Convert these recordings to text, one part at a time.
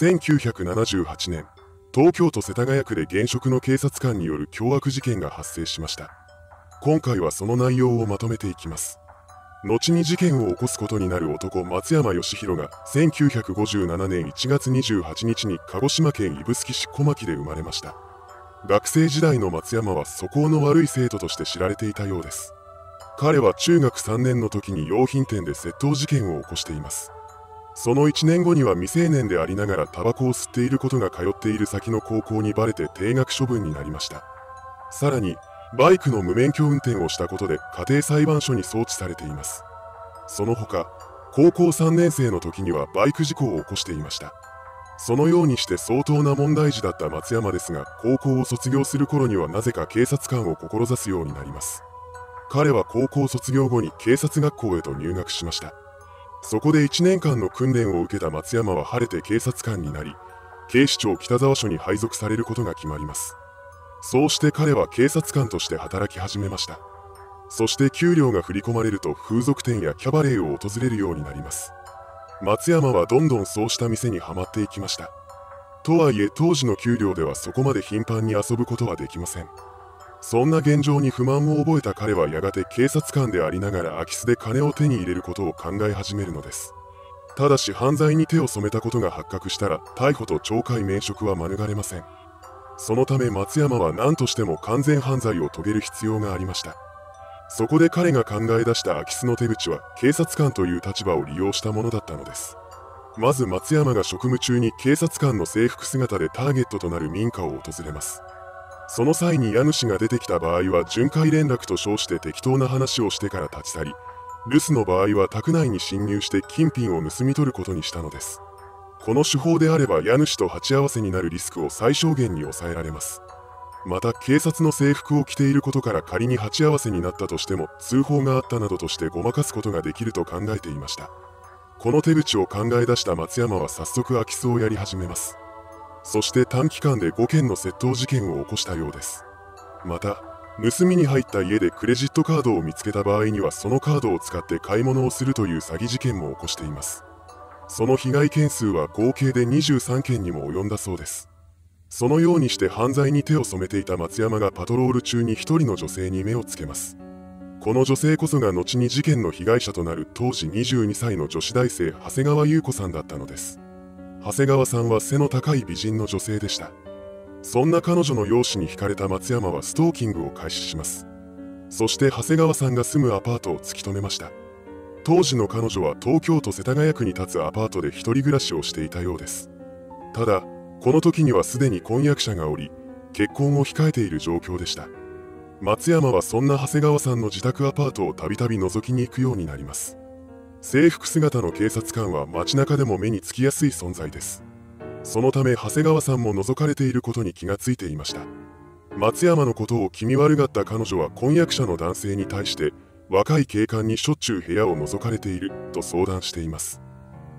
1978年、東京都世田谷区で現職の警察官による凶悪事件が発生しました。今回はその内容をまとめていきます。後に事件を起こすことになる男松山義弘が1957年1月28日に鹿児島県指宿市小牧で生まれました学生時代の松山は素行の悪い生徒として知られていたようです彼は中学3年の時に用品店で窃盗事件を起こしていますその1年後には未成年でありながらタバコを吸っていることが通っている先の高校にバレて定額処分になりましたさらにバイクの無免許運転をしたことで家庭裁判所に送致されています。その他、高校3年生の時にはバイク事故を起こしていました。そのようにして相当な問題児だった松山ですが、高校を卒業する頃にはなぜか警察官を志すようになります。彼は高校卒業後に警察学校へと入学しました。そこで1年間の訓練を受けた松山は晴れて警察官になり、警視庁北沢署に配属されることが決まります。そうして彼は警察官として働き始めました。そして給料が振り込まれると風俗店やキャバレーを訪れるようになります。松山はどんどんそうした店にはまっていきました。とはいえ当時の給料ではそこまで頻繁に遊ぶことはできません。そんな現状に不満を覚えた彼はやがて警察官でありながら空き巣で金を手に入れることを考え始めるのです。ただし犯罪に手を染めたことが発覚したら逮捕と懲戒免職は免れません。そのため松山は何としても完全犯罪を遂げる必要がありました。そこで彼が考え出した空き巣の手口は警察官という立場を利用したものだったのです。まず松山が職務中に警察官の制服姿でターゲットとなる民家を訪れます。その際に家主が出てきた場合は巡回連絡と称して適当な話をしてから立ち去り、留守の場合は宅内に侵入して金品を盗み取ることにしたのです。この手法であれば家主と鉢合わせになるリスクを最小限に抑えられます。また警察の制服を着ていることから仮に鉢合わせになったとしても通報があったなどとしてごまかすことができると考えていました。この手口を考え出した松山は早速空き巣をやり始めます。そして短期間で5件の窃盗事件を起こしたようです。また、盗みに入った家でクレジットカードを見つけた場合にはそのカードを使って買い物をするという詐欺事件も起こしています。その被害件数は合計で23件にも及んだそうです。そのようにして犯罪に手を染めていた松山がパトロール中に一人の女性に目をつけます。この女性こそが後に事件の被害者となる当時22歳の女子大生長谷川優子さんだったのです。長谷川さんは背の高い美人の女性でした。そんな彼女の容姿に惹かれた松山はストーキングを開始します。そして長谷川さんが住むアパートを突き止めました。当時の彼女は東京都世田谷区に立つアパートで一人暮らしをしていたようです。ただ、この時にはすでに婚約者がおり、結婚を控えている状況でした。松山はそんな長谷川さんの自宅アパートをたびたび覗きに行くようになります。制服姿の警察官は街中でも目につきやすい存在です。そのため長谷川さんも覗かれていることに気がついていました。松山のことを気味悪がった彼女は婚約者の男性に対して若い警官にしょっちゅう部屋を覗かれていると相談しています。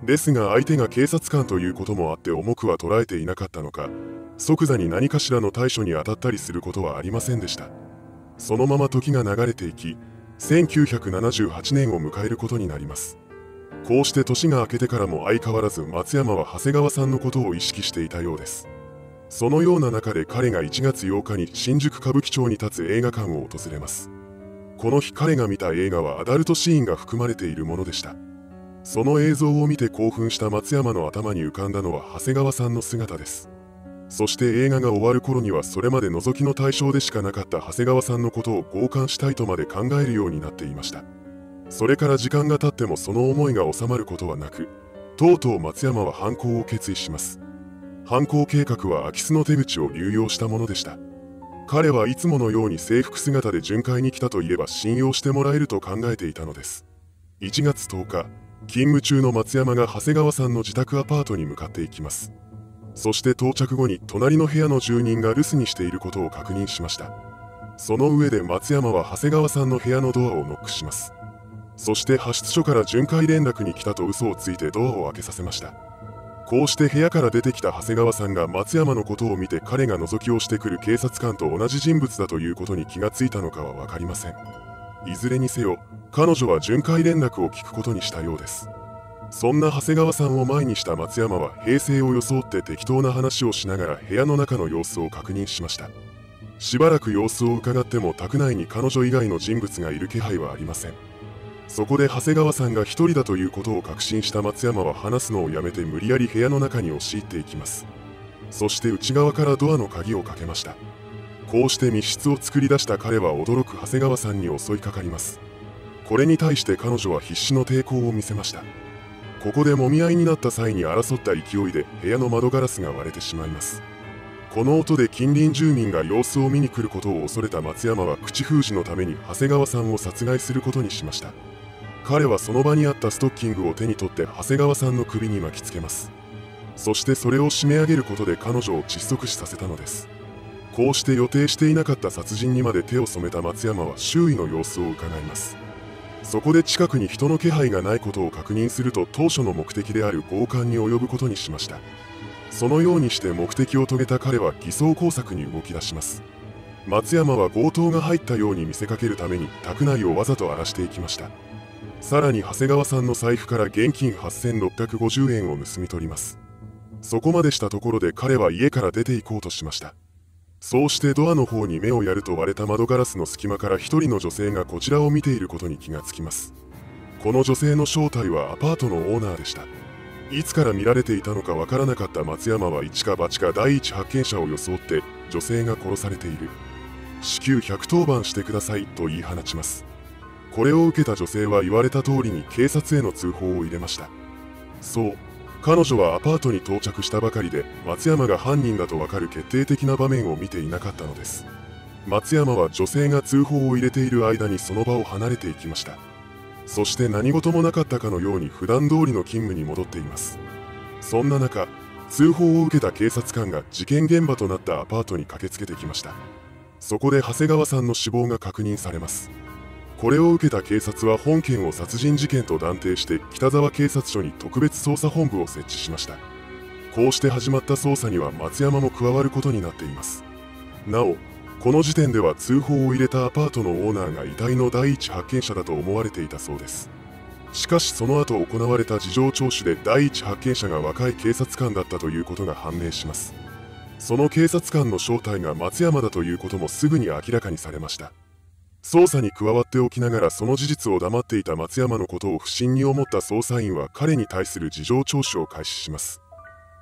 ですが相手が警察官ということもあって重くは捉えていなかったのか、即座に何かしらの対処に当たったりすることはありませんでした。そのまま時が流れていき、1978年を迎えることになります。こうして年が明けてからも相変わらず松山は長谷川さんのことを意識していたようです。そのような中で彼が1月8日に新宿歌舞伎町に立つ映画館を訪れます。この日彼が見た映画はアダルトシーンが含まれているものでした。その映像を見て興奮した松山の頭に浮かんだのは長谷川さんの姿です。そして映画が終わる頃にはそれまで覗きの対象でしかなかった長谷川さんのことを強姦したいとまで考えるようになっていました。それから時間が経ってもその思いが収まることはなく、とうとう松山は犯行を決意します。犯行計画は空き巣の手口を流用したものでした。彼はいつものように制服姿で巡回に来たといえば信用してもらえると考えていたのです。1月10日、勤務中の松山が長谷川さんの自宅アパートに向かっていきます。そして到着後に隣の部屋の住人が留守にしていることを確認しました。その上で松山は長谷川さんの部屋のドアをノックします。そして派出所から巡回連絡に来たと嘘をついてドアを開けさせました。こうして部屋から出てきた長谷川さんが松山のことを見て彼が覗きをしてくる警察官と同じ人物だということに気がついたのかは分かりません。いずれにせよ、彼女は巡回連絡を聞くことにしたようです。そんな長谷川さんを前にした松山は平成を装って適当な話をしながら部屋の中の様子を確認しました。しばらく様子を伺っても宅内に彼女以外の人物がいる気配はありません。そこで長谷川さんが一人だということを確信した松山は話すのをやめて無理やり部屋の中に押し入っていきます。そして内側からドアの鍵をかけました。こうして密室を作り出した彼は驚く長谷川さんに襲いかかります。これに対して彼女は必死の抵抗を見せました。ここで揉み合いになった際に争った勢いで部屋の窓ガラスが割れてしまいます。この音で近隣住民が様子を見に来ることを恐れた松山は口封じのために長谷川さんを殺害することにしました。彼はその場にあったストッキングを手に取って長谷川さんの首に巻きつけます。そしてそれを締め上げることで彼女を窒息死させたのです。こうして予定していなかった殺人にまで手を染めた松山は周囲の様子を伺います。そこで近くに人の気配がないことを確認すると当初の目的である強姦に及ぶことにしました。そのようにして目的を遂げた彼は偽装工作に動き出します。松山は強盗が入ったように見せかけるために宅内をわざと荒らしていきました。さらに長谷川さんの財布から現金8650円を盗み取ります。そこまでしたところで彼は家から出て行こうとしました。そうしてドアの方に目をやると割れた窓ガラスの隙間から一人の女性がこちらを見ていることに気がつきます。この女性の正体はアパートのオーナーでした。いつから見られていたのかわからなかった松山は一か八か第一発見者を装って女性が殺されている。至急110番してくださいと言い放ちます。これを受けた女性は言われた通りに警察への通報を入れました。そう彼女はアパートに到着したばかりで松山が犯人だとわかる決定的な場面を見ていなかったのです。松山は女性が通報を入れている間にその場を離れていきました。そして何事もなかったかのように普段通りの勤務に戻っています。そんな中通報を受けた警察官が事件現場となったアパートに駆けつけてきました。そこで長谷川さんの死亡が確認されます。これを受けた警察は本件を殺人事件と断定して北沢警察署に特別捜査本部を設置しました。こうして始まった捜査には松山も加わることになっています。なおこの時点では通報を入れたアパートのオーナーが遺体の第一発見者だと思われていたそうです。しかしその後行われた事情聴取で第一発見者が若い警察官だったということが判明します。その警察官の正体が松山だということもすぐに明らかにされました。捜査に加わっておきながらその事実を黙っていた松山のことを不審に思った捜査員は彼に対する事情聴取を開始します。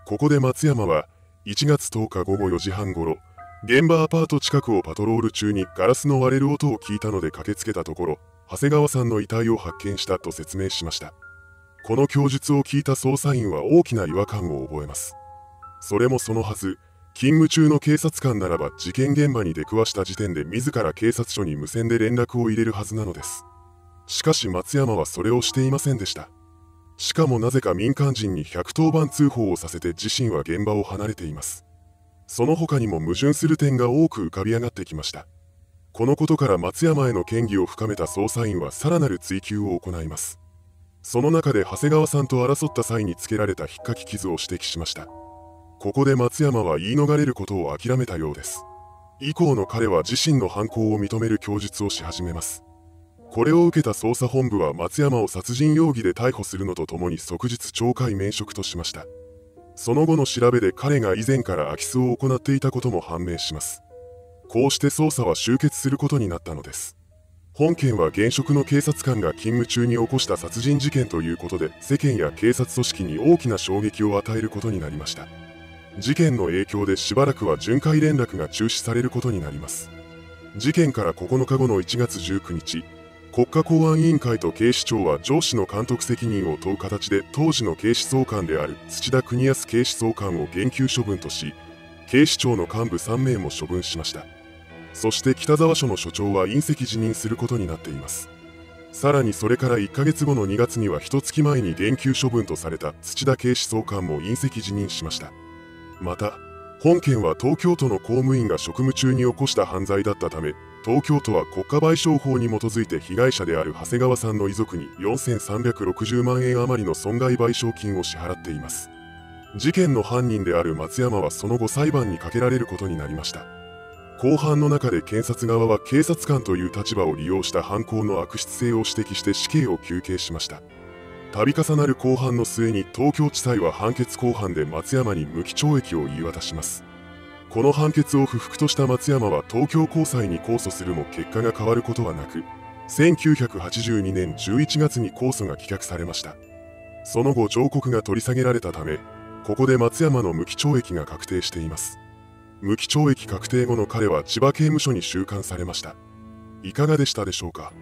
ここで松山は1月10日午後4時半頃現場アパート近くをパトロール中にガラスの割れる音を聞いたので駆けつけたところ長谷川さんの遺体を発見したと説明しました。この供述を聞いた捜査員は大きな違和感を覚えます。それもそのはず勤務中の警察官ならば事件現場に出くわした時点で自ら警察署に無線で連絡を入れるはずなのです。しかし松山はそれをしていませんでした。しかもなぜか民間人に110番通報をさせて自身は現場を離れています。その他にも矛盾する点が多く浮かび上がってきました。このことから松山への嫌疑を深めた捜査員はさらなる追及を行います。その中で長谷川さんと争った際につけられた引っかき傷を指摘しました。ここで松山は言い逃れることを諦めたようです。以降の彼は自身の犯行を認める供述をし始めます。これを受けた捜査本部は松山を殺人容疑で逮捕するのとともに即日懲戒免職としました。その後の調べで彼が以前から空き巣を行っていたことも判明します。こうして捜査は終結することになったのです。本件は現職の警察官が勤務中に起こした殺人事件ということで世間や警察組織に大きな衝撃を与えることになりました。事件の影響でしばらくは巡回連絡が中止されることになります。事件から9日後の1月19日国家公安委員会と警視庁は上司の監督責任を問う形で当時の警視総監である土田邦康警視総監を減給処分とし警視庁の幹部3名も処分しました。そして北沢署の署長は隕石辞任することになっています。さらにそれから1ヶ月後の2月には一月前に減給処分とされた土田警視総監も隕石辞任しました。また本件は東京都の公務員が職務中に起こした犯罪だったため東京都は国家賠償法に基づいて被害者である長谷川さんの遺族に4360万円余りの損害賠償金を支払っています。事件の犯人である松山はその後裁判にかけられることになりました。後半の中で検察側は警察官という立場を利用した犯行の悪質性を指摘して死刑を求刑しました。度重なる公判の末に東京地裁は判決公判で松山に無期懲役を言い渡します。この判決を不服とした松山は東京高裁に控訴するも結果が変わることはなく1982年11月に控訴が棄却されました。その後上告が取り下げられたためここで松山の無期懲役が確定しています。無期懲役確定後の彼は千葉刑務所に収監されました。いかがでしたでしょうか？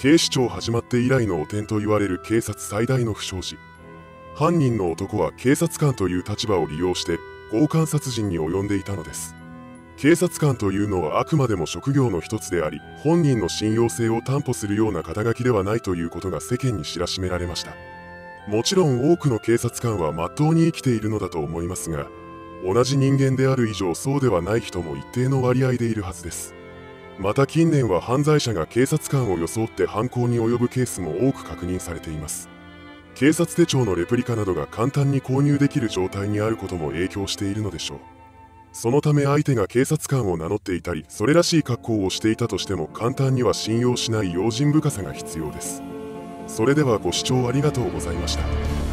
警視庁始まって以来の汚点と言われる警察最大の不祥事。犯人の男は警察官という立場を利用して強姦殺人に及んでいたのです。警察官というのはあくまでも職業の一つであり本人の信用性を担保するような肩書きではないということが世間に知らしめられました。もちろん多くの警察官は真っ当に生きているのだと思いますが同じ人間である以上そうではない人も一定の割合でいるはずです。また近年は犯罪者が警察官を装って犯行に及ぶケースも多く確認されています。警察手帳のレプリカなどが簡単に購入できる状態にあることも影響しているのでしょう。そのため相手が警察官を名乗っていたりそれらしい格好をしていたとしても簡単には信用しない用心深さが必要です。それではご視聴ありがとうございました。